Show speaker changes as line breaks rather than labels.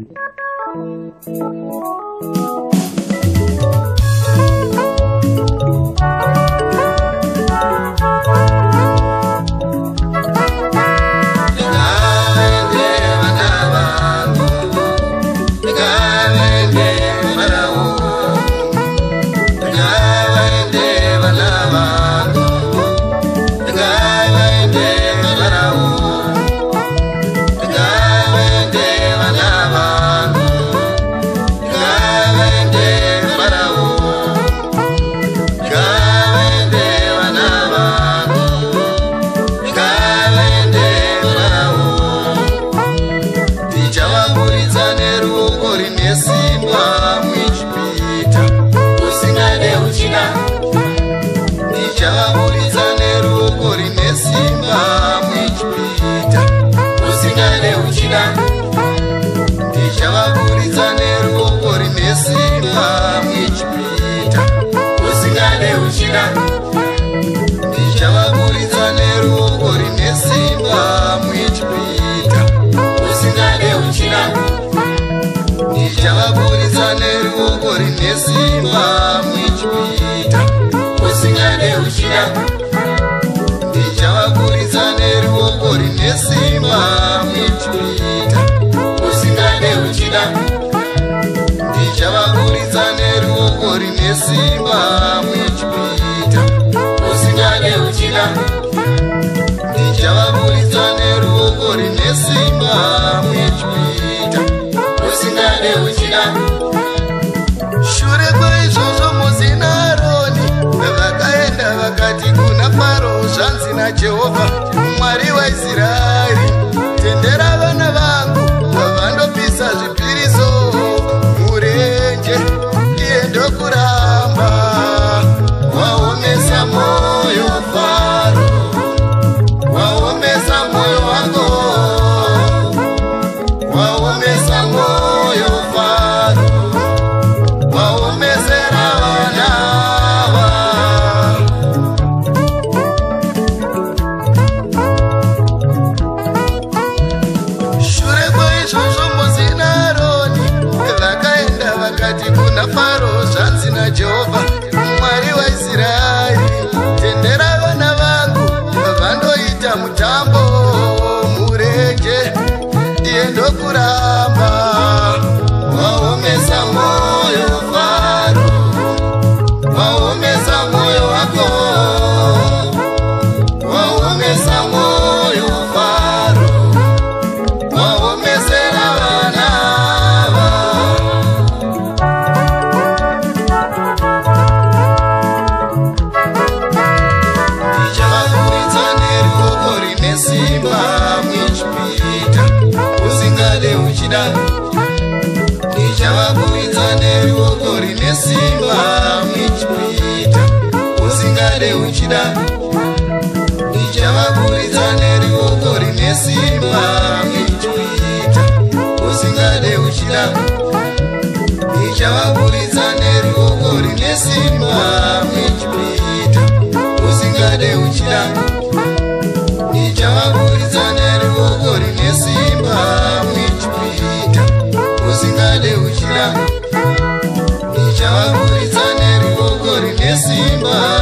Thank you. kuburitsa nerugo rine simba mwichipita usingare uchida ndichavaburitsa nerugo rine simba mwichipita usingare uchida ndichavaburitsa nerugo rine simba mwichipita usingare uchida ndichavaburitsa nerugo rine simba mwichipita kuvaya ndichavakurisa neruoko rine simba mwetuita usinga neuchida ndichavakurisa neruoko rine simba mwetuita I'm a mutambo zvinoreva muchipita usingade uchida ndichavaburitsa nerioko rine simba muchipita usingade uchida ndichavaburitsa nerioko rine simba muchipita usingade uchida chavakuritsa nerugogo rine simba